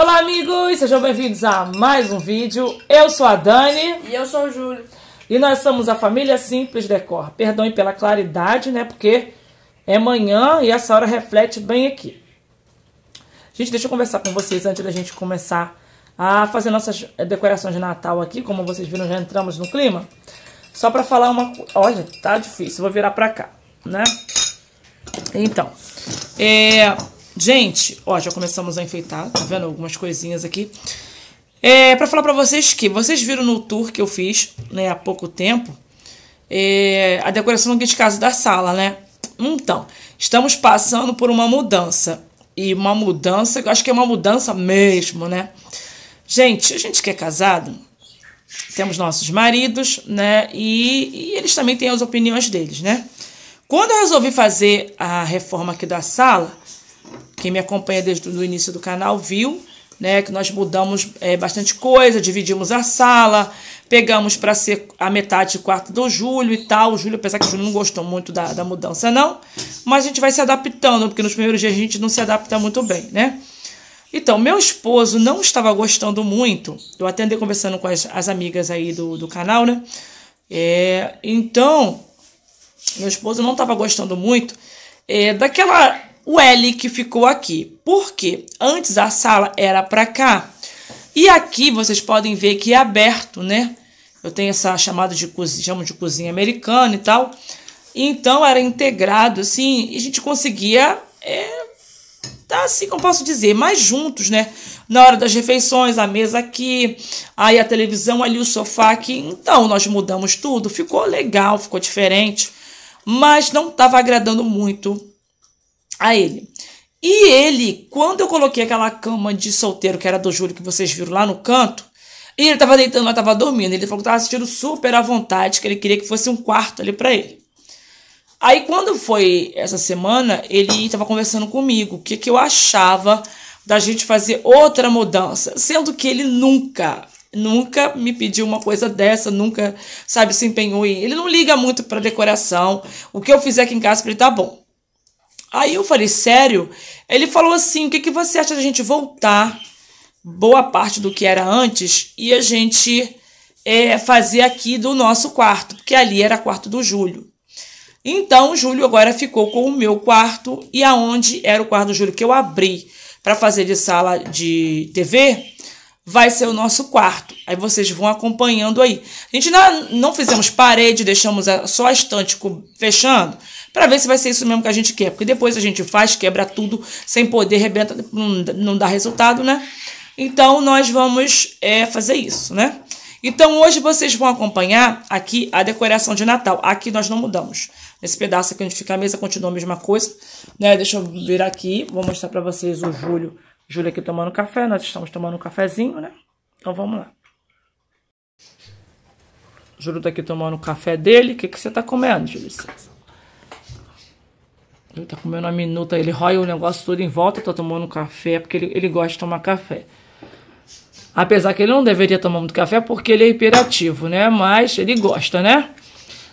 Olá, amigos! Sejam bem-vindos a mais um vídeo. Eu sou a Dani. E eu sou o Júlio. E nós somos a família Simples Decor. Perdoem pela claridade, né? Porque é manhã e essa hora reflete bem aqui. Gente, deixa eu conversar com vocês antes da gente começar a fazer nossas decorações de Natal aqui. Como vocês viram, já entramos no clima. Só pra falar uma... Olha, tá difícil. Vou virar pra cá, né? Então, é... Gente, ó, já começamos a enfeitar, tá vendo? Algumas coisinhas aqui. É, pra falar pra vocês que vocês viram no tour que eu fiz, né, há pouco tempo, é, a decoração aqui de casa da sala, né? Então, estamos passando por uma mudança. E uma mudança, eu acho que é uma mudança mesmo, né? Gente, a gente que é casado, temos nossos maridos, né? E, e eles também têm as opiniões deles, né? Quando eu resolvi fazer a reforma aqui da sala, quem me acompanha desde o início do canal viu, né, que nós mudamos é, bastante coisa, dividimos a sala, pegamos para ser a metade do quarto do Júlio e tal. O Júlio, apesar que o Júlio não gostou muito da, da mudança, não, mas a gente vai se adaptando, porque nos primeiros dias a gente não se adapta muito bem, né? Então, meu esposo não estava gostando muito. Eu até andei conversando com as, as amigas aí do, do canal, né? É, então, meu esposo não estava gostando muito é, daquela o L que ficou aqui. Porque antes a sala era para cá. E aqui vocês podem ver que é aberto, né? Eu tenho essa chamada de cozinha, chamo de cozinha americana e tal. Então era integrado assim, e a gente conseguia é, tá assim como posso dizer, mais juntos, né? Na hora das refeições, a mesa aqui, aí a televisão ali, o sofá aqui. Então nós mudamos tudo, ficou legal, ficou diferente, mas não estava agradando muito a ele. E ele, quando eu coloquei aquela cama de solteiro que era do Júlio, que vocês viram lá no canto, e ele tava deitando lá, tava dormindo. Ele falou que tava sentindo super à vontade, que ele queria que fosse um quarto ali para ele. Aí, quando foi essa semana, ele tava conversando comigo o que, que eu achava da gente fazer outra mudança, sendo que ele nunca, nunca me pediu uma coisa dessa, nunca, sabe, se empenhou em. Ele não liga muito para decoração. O que eu fizer aqui em casa para ele tá bom. Aí eu falei, sério? Ele falou assim: o que, que você acha da gente voltar boa parte do que era antes e a gente é, fazer aqui do nosso quarto? Porque ali era quarto do Júlio. Então o Júlio agora ficou com o meu quarto e aonde era o quarto do Júlio que eu abri para fazer de sala de TV, vai ser o nosso quarto. Aí vocês vão acompanhando aí. A gente não, não fizemos parede, deixamos só a estante fechando para ver se vai ser isso mesmo que a gente quer. Porque depois a gente faz, quebra tudo, sem poder, rebenta, não, dá resultado, né? Então, nós vamos é, fazer isso, né? Então, hoje vocês vão acompanhar aqui a decoração de Natal. Aqui nós não mudamos. Nesse pedaço aqui onde fica a mesa continua a mesma coisa, né? Deixa eu virar aqui, vou mostrar para vocês o Júlio. Júlio aqui tomando café, nós estamos tomando um cafezinho, né? Então, vamos lá. Júlio tá aqui tomando o café dele. O que, que você tá comendo, Júlio? Ele tá comendo uma minuta, ele rói o negócio todo em volta, tá tomando café, porque ele, ele gosta de tomar café. Apesar que ele não deveria tomar muito café porque ele é hiperativo, né? Mas ele gosta, né?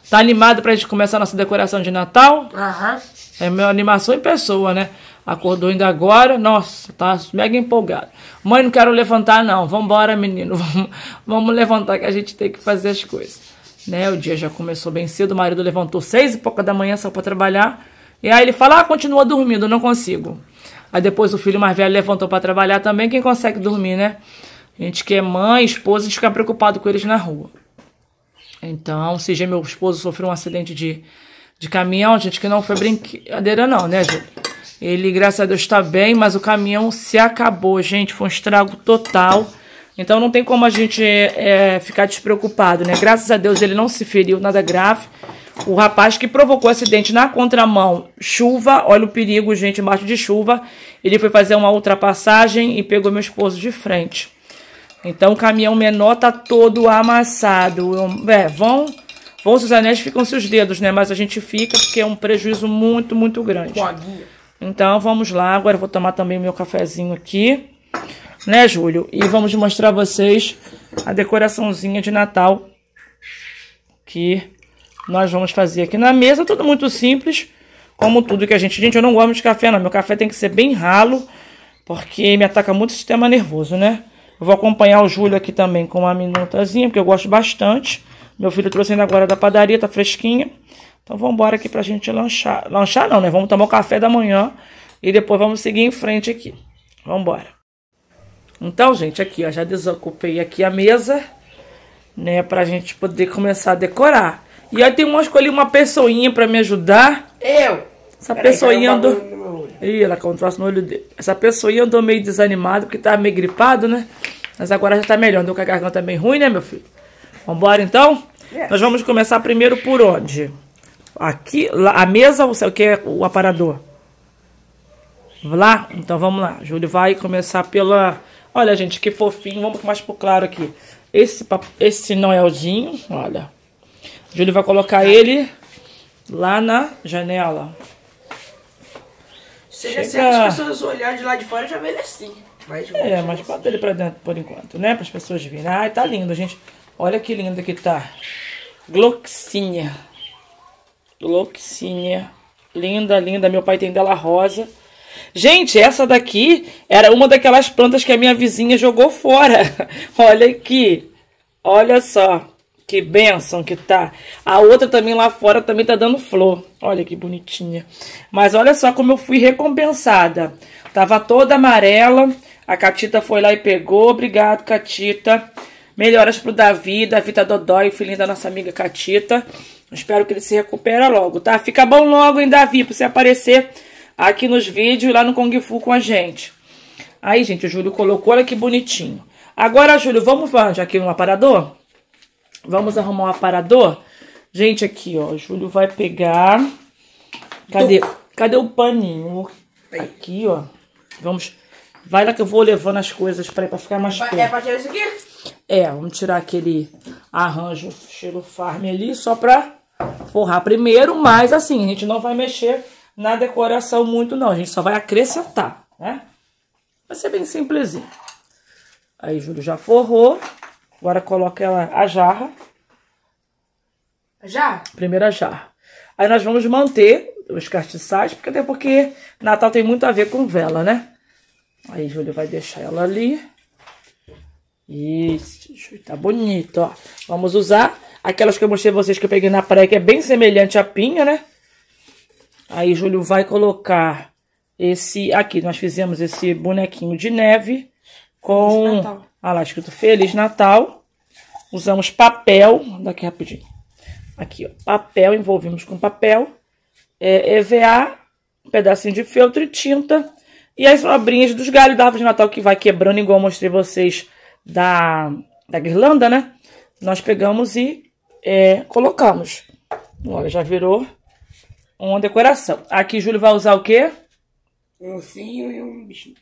Tá animado pra gente começar a nossa decoração de Natal? Aham. É minha animação em pessoa, né? Acordou ainda agora, nossa, tá mega empolgado. Mãe, não quero levantar, não. Vambora, menino. Vamos, vamos levantar que a gente tem que fazer as coisas. Né? O dia já começou bem cedo, o marido levantou seis e pouca da manhã só para trabalhar. E aí ele fala, ah, continua dormindo, não consigo. Aí depois o filho mais velho levantou para trabalhar também, quem consegue dormir, né? A gente que é mãe, esposa, a gente fica preocupado com eles na rua. Então, se já meu esposo sofreu um acidente de, de caminhão, gente, que não foi brincadeira não, né, gente? Ele, graças a Deus, está bem, mas o caminhão se acabou, gente. Foi um estrago total. Então não tem como a gente é, ficar despreocupado, né? Graças a Deus ele não se feriu, nada grave. O rapaz que provocou acidente na contramão, chuva, olha o perigo, gente, embaixo de chuva. Ele foi fazer uma ultrapassagem e pegou meu esposo de frente. Então o caminhão menor tá todo amassado. É, vão, vão os anéis, ficam-se os dedos, né? Mas a gente fica porque é um prejuízo muito, muito grande. Então vamos lá, agora eu vou tomar também meu cafezinho aqui. Né, Júlio? E vamos mostrar a vocês a decoraçãozinha de Natal que nós vamos fazer aqui na mesa, tudo muito simples, como tudo que a gente... Gente, eu não gosto de café, não. Meu café tem que ser bem ralo, porque me ataca muito o sistema nervoso, né? Eu vou acompanhar o Júlio aqui também com uma minutazinha, porque eu gosto bastante. Meu filho trouxe ainda agora da padaria, tá fresquinha. Então vamos embora aqui pra gente lanchar. Lanchar não, né? Vamos tomar o café da manhã e depois vamos seguir em frente aqui. Vamos embora. Então, gente, aqui, ó, já desocupei aqui a mesa, né, pra gente poder começar a decorar. E aí tem uma, escolhi uma pessoinha pra me ajudar. Eu! Essa pessoinha andou... Ih, ela com um troço no olho dele. Essa pessoinha andou meio desanimada, porque tava meio gripado, né? Mas agora já tá melhor, andou com a garganta bem ruim, né, meu filho? Vambora, então? Yes. Nós vamos começar primeiro por onde? Aqui, lá, a mesa ou o que é o aparador? Lá? Então vamos lá. Júlio vai começar pela... Olha, gente, que fofinho. Vamos mais pro claro aqui. Esse, esse Noelzinho, olha. Júlio vai colocar ele lá na janela. Já Chega... as pessoas olharem de lá de fora já vê ele assim. Mas, é, mas bota ele pra dentro por enquanto, né? Para as pessoas virem. Ai, tá lindo, gente. Olha que lindo que tá. Gloxinha. Gloxinha. Linda, linda. Meu pai tem dela rosa. Gente, essa daqui era uma daquelas plantas que a minha vizinha jogou fora. Olha aqui. Olha só. Que benção que tá. A outra também lá fora também tá dando flor. Olha que bonitinha. Mas olha só como eu fui recompensada. Tava toda amarela. A Catita foi lá e pegou. Obrigado, Catita. Melhoras pro Davi. Davi tá dodói, filhinho da nossa amiga Catita. Espero que ele se recupere logo, tá? Fica bom logo, hein, Davi, pra você aparecer aqui nos vídeos lá no Kung Fu com a gente. Aí, gente, o Júlio colocou, olha que bonitinho. Agora, Júlio, vamos já aqui no aparador? Vamos arrumar um aparador? Gente, aqui, ó, o Júlio vai pegar... Cadê, cadê o paninho? Aqui, ó. Vamos... Vai lá que eu vou levando as coisas pra, pra ficar mais perto. É pra tirar isso aqui? É, vamos tirar aquele arranjo estilo farm ali, só pra forrar primeiro, mas assim, a gente não vai mexer na decoração muito não, a gente só vai acrescentar, né? Vai ser bem simplesinho. Aí, Júlio já forrou, agora coloca ela, a jarra. A jarra? Primeira jarra. Aí nós vamos manter os castiçais, porque até porque Natal tem muito a ver com vela, né? Aí, Júlio vai deixar ela ali. Isso, tá bonito, ó. Vamos usar aquelas que eu mostrei pra vocês que eu peguei na praia, que é bem semelhante à pinha, né? Aí, Júlio vai colocar esse... Aqui, nós fizemos esse bonequinho de neve com... Natal. Ah lá, escrito Feliz Natal. Usamos papel, daqui rapidinho. Aqui, ó, papel, envolvemos com papel. É, EVA, um pedacinho de feltro e tinta. E as obrinhas dos galhos da árvore de Natal que vai quebrando, igual eu mostrei vocês da, da guirlanda, né? Nós pegamos e é, colocamos. Olha, já virou uma decoração. Aqui Júlio vai usar o quê? Um ursinho e um bichinho.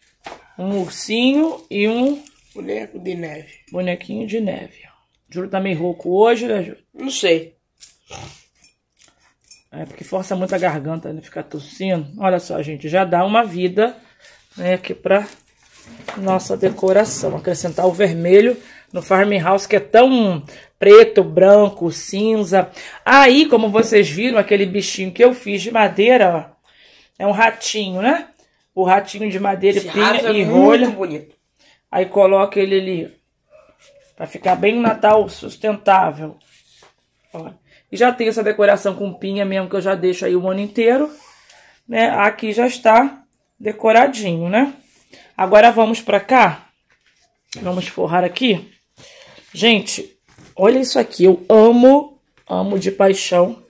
Um ursinho e um... Boneco de neve. Bonequinho de neve. Júlio tá meio rouco hoje, né, Júlio? Não sei. É porque força muito a garganta, né? Ficar tossindo. Olha só, gente, já dá uma vida, né, aqui pra nossa decoração. Acrescentar o vermelho no farmhouse que é tão preto, branco, cinza. Aí, como vocês viram, aquele bichinho que eu fiz de madeira, ó, é um ratinho, né? O ratinho de madeira, Esse pinha é e rolha. bonito. Aí coloca ele ali, para ficar bem Natal sustentável. Ó. E já tem essa decoração com pinha mesmo, que eu já deixo aí o ano inteiro. Né? Aqui já está decoradinho, né? Agora vamos para cá. Vamos forrar aqui. Gente, olha isso aqui. Eu amo, amo de paixão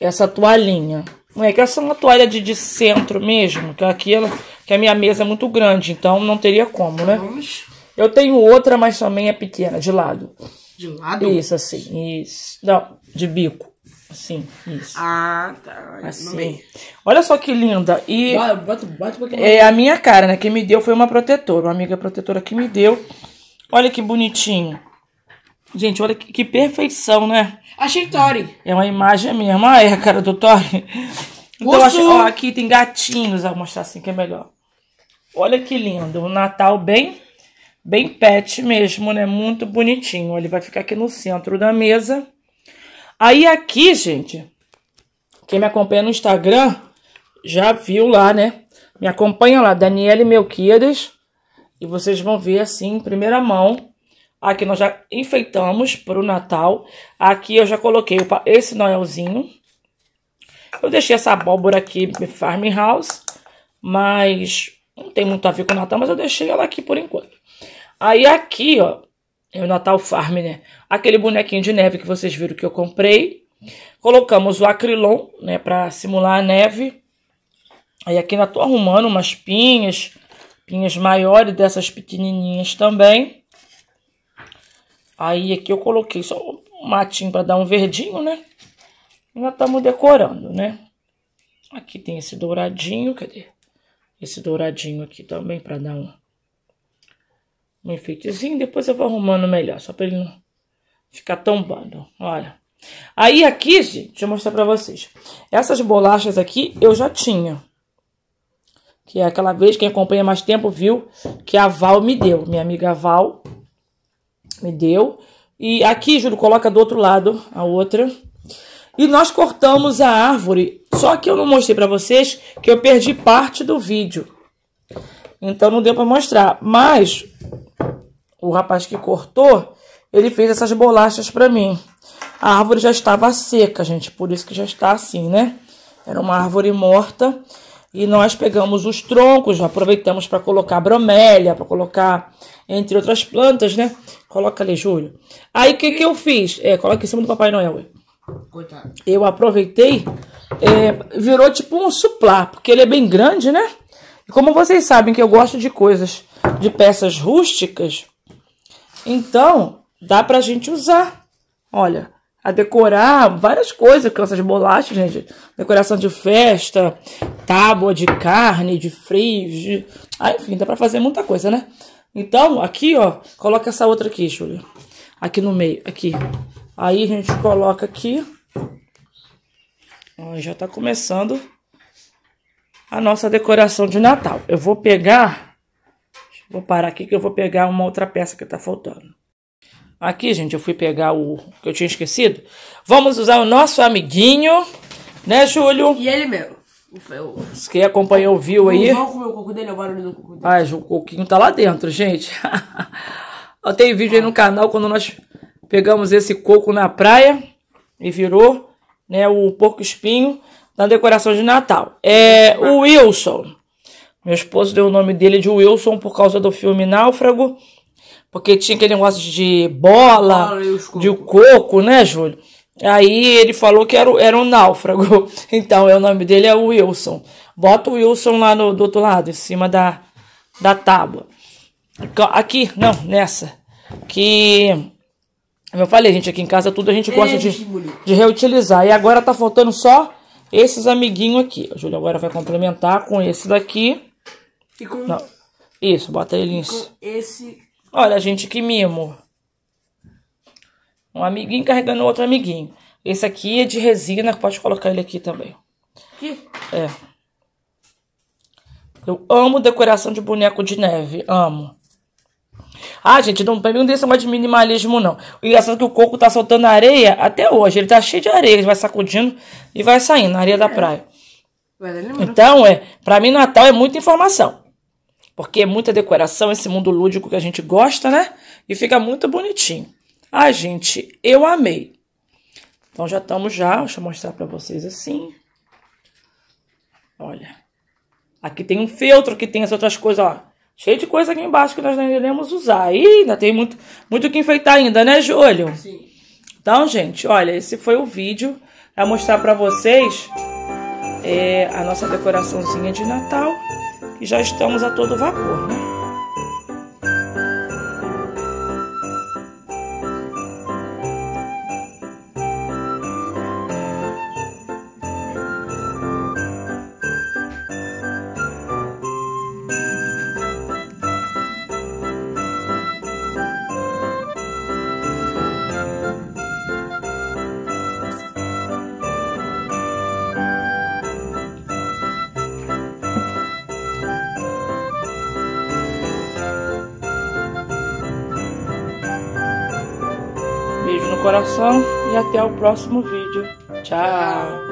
essa toalhinha. Não é que essa é uma toalha de, de centro mesmo, que aqui ela, que a minha mesa é muito grande, então não teria como, né? Vamos. Eu tenho outra, mas também é pequena, de lado. De lado? Isso, assim, isso. Não, de bico. Assim, isso. Ah, tá. Assim. Olha só que linda. E bota, bota, bota, é a minha cara, né? Quem me deu foi uma protetora. Uma amiga protetora que me deu. Olha que bonitinho. Gente, olha que, que perfeição, né? Achei Tori. É uma imagem mesmo. Ah, é a cara do Tori. Então, acho, ó, aqui tem gatinhos. Vou mostrar assim que é melhor. Olha que lindo. O Natal bem, bem pet mesmo, né? Muito bonitinho. Ele vai ficar aqui no centro da mesa. Aí aqui, gente, quem me acompanha no Instagram já viu lá, né? Me acompanha lá, Daniele Melquiades. E vocês vão ver assim, em primeira mão. Aqui nós já enfeitamos para o Natal. Aqui eu já coloquei esse Noelzinho. Eu deixei essa abóbora aqui, Farmhouse. Mas não tem muito a ver com o Natal, mas eu deixei ela aqui por enquanto. Aí aqui, ó, é o Natal Farm, né? Aquele bonequinho de neve que vocês viram que eu comprei. Colocamos o acrilon, né, para simular a neve. Aí aqui ainda tô arrumando umas pinhas, pinhas maiores dessas pequenininhas também. Aí aqui eu coloquei só um matinho para dar um verdinho, né? Ainda estamos decorando, né? Aqui tem esse douradinho, cadê? Esse douradinho aqui também para dar um, um enfeitezinho. Depois eu vou arrumando melhor, só para ele não ficar tombando. Olha. Aí aqui, gente, deixa eu mostrar para vocês. Essas bolachas aqui eu já tinha. Que é aquela vez, quem acompanha mais tempo viu que a Val me deu. Minha amiga Val me deu. E aqui, Júlio, coloca do outro lado a outra. E nós cortamos a árvore. Só que eu não mostrei para vocês que eu perdi parte do vídeo. Então não deu para mostrar. Mas o rapaz que cortou, ele fez essas bolachas para mim. A árvore já estava seca, gente. Por isso que já está assim, né? Era uma árvore morta. E nós pegamos os troncos, aproveitamos para colocar bromélia, para colocar, entre outras plantas, né? Coloca ali, Júlio. Aí, o que, que eu fiz? É, coloca em cima do Papai Noel. Coitado. Eu aproveitei, é, virou tipo um suplá, porque ele é bem grande, né? E como vocês sabem que eu gosto de coisas, de peças rústicas, então dá pra gente usar. Olha, a decorar várias coisas com essas bolachas, gente. Decoração de festa, tábua de carne, de frios, de... Ah, enfim, dá pra fazer muita coisa, né? Então, aqui, ó, coloca essa outra aqui, Júlia. Aqui no meio, aqui. Aí a gente coloca aqui. Ó, já tá começando a nossa decoração de Natal. Eu vou pegar... Vou parar aqui que eu vou pegar uma outra peça que tá faltando. Aqui, gente, eu fui pegar o que eu tinha esquecido. Vamos usar o nosso amiguinho, né, Júlio? E ele mesmo. Quem acompanhou viu aí. Vamos comer o coco dele, agora do coco dele. Ah, o coquinho tá lá dentro, gente. Tem vídeo aí no canal quando nós pegamos esse coco na praia e virou, né, o porco espinho na decoração de Natal. É o Wilson. Meu esposo deu o nome dele de Wilson por causa do filme Náufrago. Porque tinha aquele negócio de bola, de coco, né, Júlio? Aí ele falou que era, era um náufrago. Então, é, o nome dele é Wilson. Bota o Wilson lá no, do outro lado, em cima da, da tábua. Aqui, não, nessa. Que, eu falei, gente, aqui em casa tudo a gente gosta de, de reutilizar. E agora tá faltando só esses amiguinhos aqui. O Júlio agora vai complementar com esse daqui. E com... Não. Isso, bota ele em... Com esse Olha, gente, que mimo. Um amiguinho carregando outro amiguinho. Esse aqui é de resina, pode colocar ele aqui também. Aqui? É. Eu amo decoração de boneco de neve, amo. Ah, gente, não pergunta desse negócio de minimalismo, não. O engraçado é que o coco tá soltando areia até hoje. Ele tá cheio de areia, ele vai sacudindo e vai saindo na areia da praia. Então, é, pra mim, Natal é muita informação. Porque é muita decoração, esse mundo lúdico que a gente gosta, né? E fica muito bonitinho. Ah, gente, eu amei. Então já estamos já, deixa eu mostrar para vocês assim. Olha. Aqui tem um feltro, aqui tem as outras coisas, ó. Cheio de coisa aqui embaixo que nós não iremos usar. E ainda tem muito, muito que enfeitar ainda, né, Júlio? Sim. Então, gente, olha, esse foi o vídeo para mostrar para vocês é, a nossa decoraçãozinha de Natal e já estamos a todo vapor, né? Coração e até o próximo vídeo. Tchau!